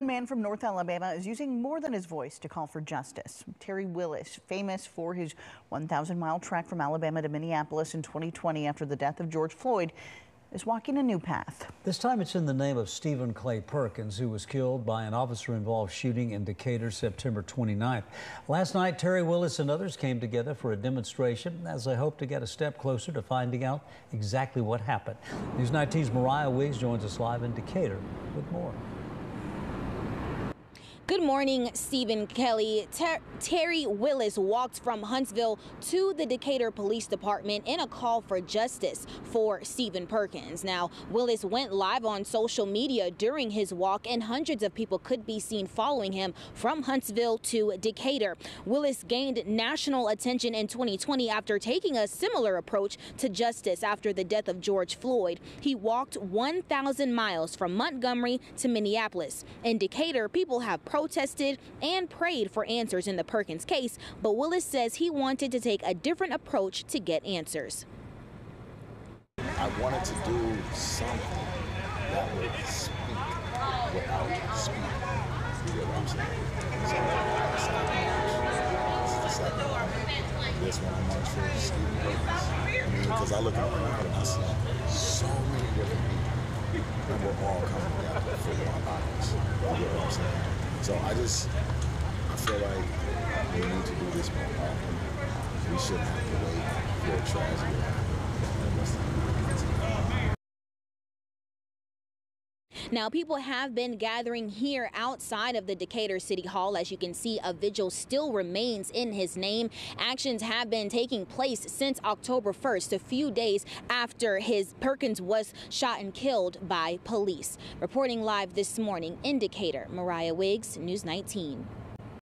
man from North Alabama is using more than his voice to call for justice. Terry Willis, famous for his 1,000 mile trek from Alabama to Minneapolis in 2020 after the death of George Floyd, is walking a new path. This time it's in the name of Stephen Clay Perkins, who was killed by an officer involved shooting in Decatur September 29th. Last night, Terry Willis and others came together for a demonstration as they hope to get a step closer to finding out exactly what happened. News 19's Mariah Wiggs joins us live in Decatur with more. Good morning, Stephen Kelly. Ter Terry Willis walked from Huntsville to the Decatur Police Department in a call for justice for Stephen Perkins. Now, Willis went live on social media during his walk, and hundreds of people could be seen following him from Huntsville to Decatur. Willis gained national attention in 2020 after taking a similar approach to justice after the death of George Floyd. He walked 1,000 miles from Montgomery to Minneapolis. In Decatur, people have protested and prayed for answers in the Perkins case, but Willis says he wanted to take a different approach to get answers. I wanted to do something that would speak without speaking. You get what I'm saying? So this one. I'm not sure Stephen Perkins. I because I look at the crowd and I see so many different people, and we're all coming together for one cause. You get what I'm saying? So I just, I feel like we need to do this more often. We shouldn't have to wait for a tragedy Now, people have been gathering here outside of the Decatur City Hall. As you can see, a vigil still remains in his name. Actions have been taking place since October 1st, a few days after his Perkins was shot and killed by police. Reporting live this morning in Decatur, Mariah Wiggs, News 19.